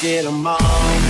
get 'em all.